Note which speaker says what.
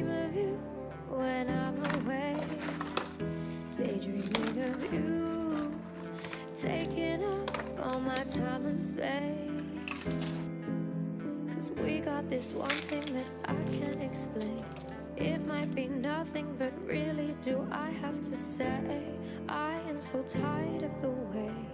Speaker 1: dream of you when I'm away. Daydreaming of you, taking up all my time and space. Cause we got this one thing that I can't explain. It might be nothing, but really, do I have to say? I am so tired of the way.